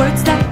words that